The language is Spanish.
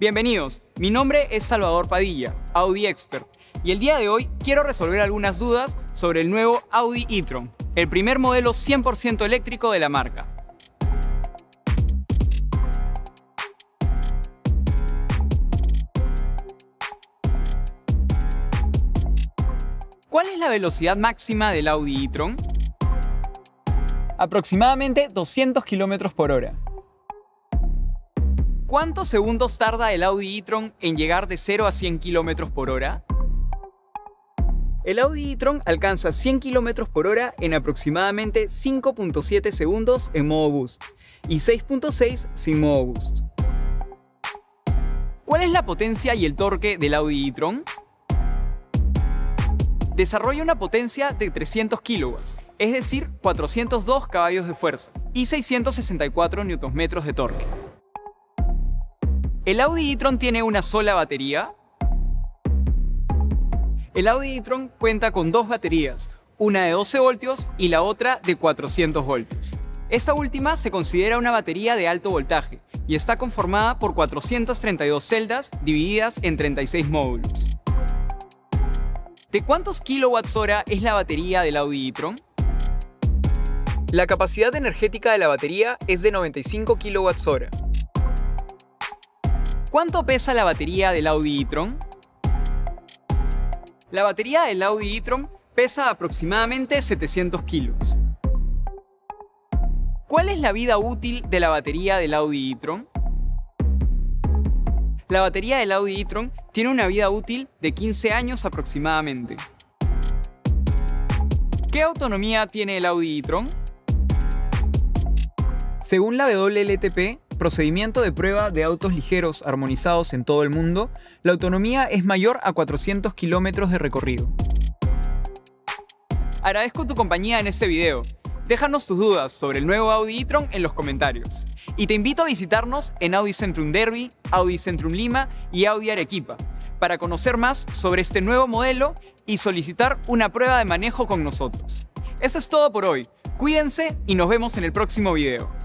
Bienvenidos, mi nombre es Salvador Padilla, Audi Expert, y el día de hoy quiero resolver algunas dudas sobre el nuevo Audi e-tron, el primer modelo 100% eléctrico de la marca. ¿Cuál es la velocidad máxima del Audi e-tron? Aproximadamente 200 km por hora. ¿Cuántos segundos tarda el Audi e-tron en llegar de 0 a 100 km por hora? El Audi e-tron alcanza 100 km por hora en aproximadamente 5.7 segundos en modo boost y 6.6 sin modo boost. ¿Cuál es la potencia y el torque del Audi e-tron? desarrolla una potencia de 300 kW, es decir, 402 caballos de fuerza y 664 Nm de torque. ¿El Audi e-tron tiene una sola batería? El Audi e-tron cuenta con dos baterías, una de 12 voltios y la otra de 400 voltios. Esta última se considera una batería de alto voltaje y está conformada por 432 celdas divididas en 36 módulos. ¿De cuántos kilowatts hora es la batería del Audi e-tron? La capacidad energética de la batería es de 95 kWh. ¿Cuánto pesa la batería del Audi e-tron? La batería del Audi e-tron pesa aproximadamente 700 kilos. ¿Cuál es la vida útil de la batería del Audi e-tron? La batería del Audi e-tron tiene una vida útil de 15 años aproximadamente. ¿Qué autonomía tiene el Audi e-tron? Según la WLTP, procedimiento de prueba de autos ligeros armonizados en todo el mundo, la autonomía es mayor a 400 kilómetros de recorrido. Agradezco tu compañía en este video. Déjanos tus dudas sobre el nuevo Audi e-tron en los comentarios. Y te invito a visitarnos en Audi Centrum Derby, Audi Centrum Lima y Audi Arequipa para conocer más sobre este nuevo modelo y solicitar una prueba de manejo con nosotros. Eso es todo por hoy. Cuídense y nos vemos en el próximo video.